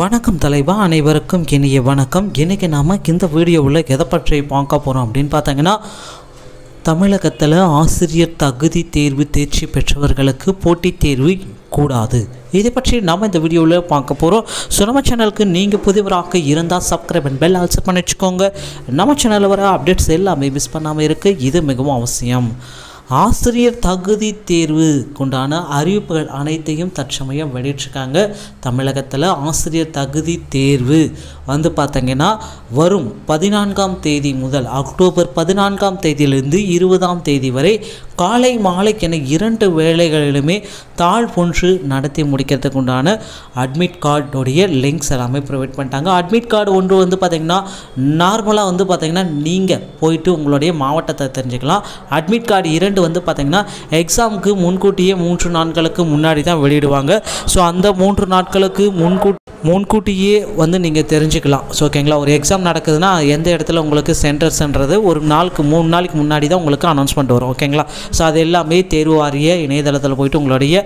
வணக்கம் தலைவா அனைவருக்கும் இனிய வணக்கம். இன்றைக்கி நாம் இந்த வீடியோவில் எதை பற்றி பார்க்க போகிறோம் அப்படின்னு பார்த்தீங்கன்னா தமிழகத்தில் ஆசிரியர் தகுதி தேர்வு தேர்ச்சி பெற்றவர்களுக்கு போட்டித் தேர்வு கூடாது. இதை பற்றி நம்ம இந்த வீடியோவில் பார்க்க போகிறோம் ஸோ நம்ம சேனலுக்கு நீங்கள் புதியவராக இருந்தால் சப்ஸ்கிரைப் அண்ட் பெல் ஆல்சோ பண்ணி வச்சுக்கோங்க நம்ம சேனலில் வர அப்டேட்ஸ் எல்லாமே மிஸ் பண்ணாமல் இருக்குது இது மிகவும் அவசியம். ஆசிரியர் தகுதி தேர்வு கொண்டான அறிவிப்புகள் அனைத்தையும் தற்சமயம் வெளியிட்டிருக்காங்க. தமிழகத்தில் ஆசிரியர் தகுதி தேர்வு வந்து பார்த்தீங்கன்னா வரும் பதினான்காம் தேதி முதல் அக்டோபர் பதினான்காம் தேதியிலிருந்து இருபதாம் தேதி வரை காலை மாலைக்கென இரண்டு வேலைகளிலுமே தாழ் போன்று நடத்தி முடிக்கிறதுக்கு உண்டான அட்மிட் கார்டுடைய லிங்க்ஸ் எல்லாமே ப்ரொவைட் பண்ணிட்டாங்க. அட்மிட் கார்டு ஒன்று வந்து பார்த்திங்கன்னா நார்மலாக வந்து பார்த்திங்கன்னா நீங்கள் போயிட்டு உங்களுடைய மாவட்டத்தை தெரிஞ்சுக்கலாம். அட்மிட் கார்டு இரண்டு வந்து பார்த்திங்கன்னா எக்ஸாமுக்கு முன்கூட்டியே மூன்று நாட்களுக்கு முன்னாடி தான் வெளியிடுவாங்க. ஸோ அந்த மூன்று நாட்களுக்கு முன்கூட்டி முன்கூட்டியே வந்து நீங்கள் தெரிஞ்சுக்கலாம். ஸோ ஓகேங்களா ஒரு எக்ஸாம் நடக்குதுன்னா எந்த இடத்துல உங்களுக்கு சென்டர்ஸ்ன்றது ஒரு நாளுக்கு மூணு நாளைக்கு முன்னாடி தான் உங்களுக்கு அனௌன்ஸ்மெண்ட் வரும். ஓகேங்களா ஸோ அது எல்லாமே தேர்வு வாரிய இணையதளத்தில் போய்ட்டு உங்களுடைய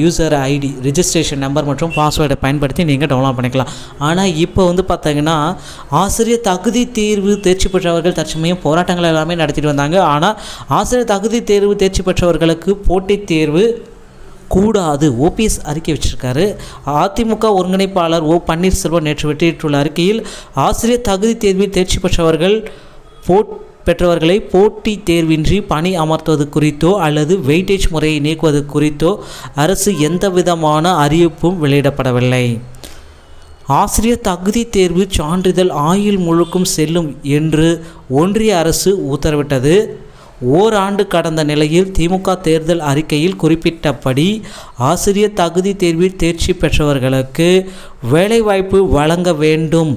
யூசர் ஐடி ரிஜிஸ்ட்ரேஷன் நம்பர் மற்றும் பாஸ்வேர்டை பயன்படுத்தி நீங்கள் டவுன்லோட் பண்ணிக்கலாம். ஆனால் இப்போ வந்து பார்த்தீங்கன்னா ஆசிரியர் தகுதி தேர்வு தேர்ச்சி பெற்றவர்கள் தற்சமயம் போராட்டங்கள் எல்லாமே நடத்திட்டு வந்தாங்க. ஆனால் ஆசிரியர் தகுதி தேர்வு தேர்ச்சி பெற்றவர்களுக்கு போட்டித் தேர்வு கூடாது. ஓபிஎஸ் அறிக்கை வச்சிருக்காரு. அதிமுக ஒருங்கிணைப்பாளர் ஓ பன்னீர்செல்வம் நேற்று வெளியிட்டுள்ள அறிக்கையில் ஆசிரியர் தகுதி தேர்வில் தேர்ச்சி பெற்றவர்கள் போட் பெற்றவர்களை போட்டி தேர்வின்றி பணி அமர்த்துவது குறித்தோ அல்லது வெயிட்டேஜ் முறையை நீக்குவது குறித்தோ அரசு எந்த விதமான அறிவிப்பும் வெளியிடப்படவில்லை. ஆசிரியர் தகுதி தேர்வு சான்றிதழ் ஆயுள் முழுக்கும் செல்லும் என்று ஒன்றிய அரசு உத்தரவிட்டது. ஓராண்டு கடந்த நிலையில் திமுக தேர்தல் அறிக்கையில் குறிப்பிட்டபடி ஆசிரியர் தகுதி தேர்வில் தேர்ச்சி பெற்றவர்களுக்கு வேலைவாய்ப்பு வழங்க வேண்டும்.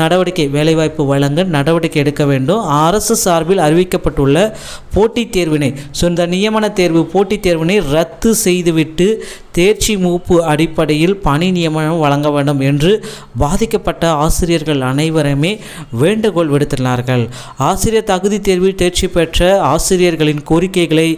நடவடிக்கை வேலைவாய்ப்பு வழங்க நடவடிக்கை எடுக்க வேண்டும். அரசு சார்பில் அறிவிக்கப்பட்டுள்ள போட்டித் தேர்வினை ஸோ இந்த நியமன தேர்வு போட்டித் தேர்வினை ரத்து செய்துவிட்டு தேர்ச்சி மூப்பு அடிப்படையில் பணி நியமனம் வழங்க வேண்டும் என்று பாதிக்கப்பட்ட ஆசிரியர்கள் அனைவருமே வேண்டுகோள் விடுத்துள்ளார்கள். ஆசிரியர் தகுதி தேர்வில் தேர்ச்சி பெற்ற ஆசிரியர்களின் கோரிக்கைகளை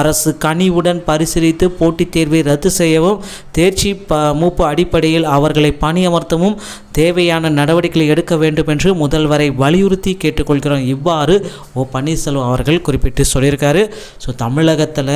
அரசு கனிவுடன் பரிசீலித்து போட்டித் தேர்வை ரத்து செய்யவும் தேர்ச்சி ப மூப்பு அடிப்படையில் அவர்களை பணியமர்த்தவும் தேவையான நடவடிக்கைகளை எடுக்க வேண்டும் என்று முதல்வரை வலியுறுத்தி கேட்டுக்கொள்கிறோம். இவ்வாறு ஓ பன்னீர்செல்வம் அவர்கள் குறிப்பிட்டு சொல்லியிருக்காரு. ஸோ தமிழகத்தில்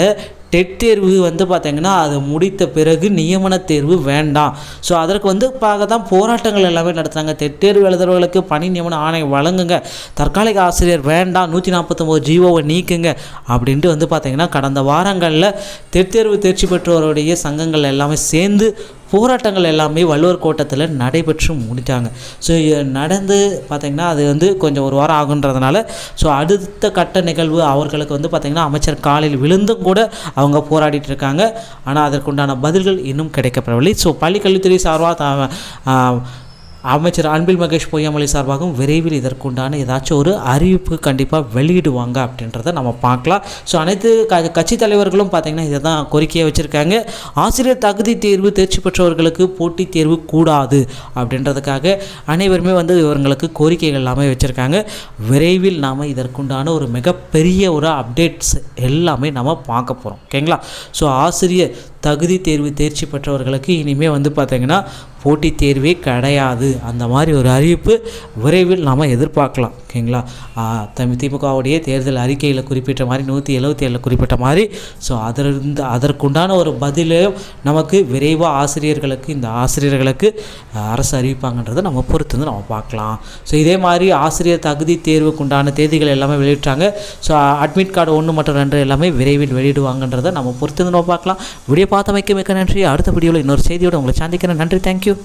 டெட் தேர்வு வந்து பார்த்திங்கன்னா அது முடித்த பிறகு நியமன தேர்வு வேண்டாம். ஸோ அதற்கு வந்து பார்க்க தான் போராட்டங்கள் எல்லாமே நடத்துகிறாங்க டெட் தேர்வு எழுதுறவர்களுக்கு பணி நியமன ஆணை வழங்குங்க. தற்காலிக ஆசிரியர் வேண்டாம் நூற்றி நாற்பத்தொம்போது ஜீவோவை நீக்குங்க அப்படின்ட்டு வந்து பார்த்திங்கன்னா கடந்த வாரங்களில் டெட் தேர்வு தேர்ச்சி பெற்றோருடைய சங்கங்கள் எல்லாமே சேர்ந்து போராட்டங்கள் எல்லாமே வள்ளுவர் கோட்டத்தில் நடைபெற்று முடித்தாங்க ஸோ நடந்து பார்த்திங்கன்னா அது வந்து கொஞ்சம் ஒரு வாரம் ஆகுன்றதுனால ஸோ அடுத்த கட்ட நிகழ்வு அவர்களுக்கு வந்து பார்த்திங்கன்னா அமைச்சர் காலையில் விழுந்தும் கூட அவங்க போராடிட்டு இருக்காங்க. ஆனால் அதற்குண்டான பதில்கள் இன்னும் கிடைக்கப்படவில்லை. ஸோ பள்ளிக்கல்வித்துறை சார்பாக அமைச்சர் அன்பில் மகேஷ் பொய்யாமொழி சார்பாகவும் விரைவில் இதற்குண்டான ஏதாச்சும் ஒரு அறிவிப்பு கண்டிப்பாக வெளியிடுவாங்க அப்படின்றத நம்ம பார்க்கலாம். ஸோ அனைத்து க கட்சி தலைவர்களும் பார்த்திங்கன்னா இதை தான் கோரிக்கையை வச்சுருக்காங்க. ஆசிரியர் தகுதி தேர்வு தேர்ச்சி பெற்றவர்களுக்கு போட்டித் தேர்வு கூடாது அப்படின்றதுக்காக அனைவருமே வந்து இவங்களுக்கு கோரிக்கைகள் எல்லாமே வச்சுருக்காங்க. விரைவில் நாம் இதற்குண்டான ஒரு மிகப்பெரிய ஒரு அப்டேட்ஸ் எல்லாமே நம்ம பார்க்க போகிறோம் ஓகேங்களா? ஸோ ஆசிரியர் தகுதி தேர்வு தேர்ச்சி பெற்றவர்களுக்கு இனிமேல் வந்து பார்த்திங்கன்னா போட்டித் தேர்வே கிடையாது. அந்த மாதிரி ஒரு அறிவிப்பு விரைவில் நாம் எதிர்பார்க்கலாம். ஓகேங்களா? திமுகவுடைய தேர்தல் அறிக்கையில் குறிப்பிட்ட மாதிரி நூற்றி எழுபத்தி ஏழில் குறிப்பிட்ட மாதிரி ஸோ அதிலிருந்து அதற்குண்டான ஒரு பதிலே நமக்கு விரைவாக ஆசிரியர்களுக்கு இந்த ஆசிரியர்களுக்கு அரசு அறிவிப்பாங்கன்றதை நம்ம பொறுத்து வந்து நம்ம பார்க்கலாம். ஸோ இதே மாதிரி ஆசிரியர் தகுதி தேர்வுக்குண்டான தேதிகள் எல்லாமே வெளியிட்டாங்க. ஸோ அட்மிட் கார்டு ஒன்று மற்றும் ரெண்டு எல்லாமே விரைவில் வெளியிடுவாங்கன்றதை நம்ம பொறுத்து வந்து நம்ம பார்க்கலாம். வீடியோ பார்த்தமைக்கு மிக்க நன்றி. அடுத்த வீடியோவில் இன்னொரு செய்தியோடு உங்களை சந்திக்கிறேன். நன்றி. தேங்க்யூ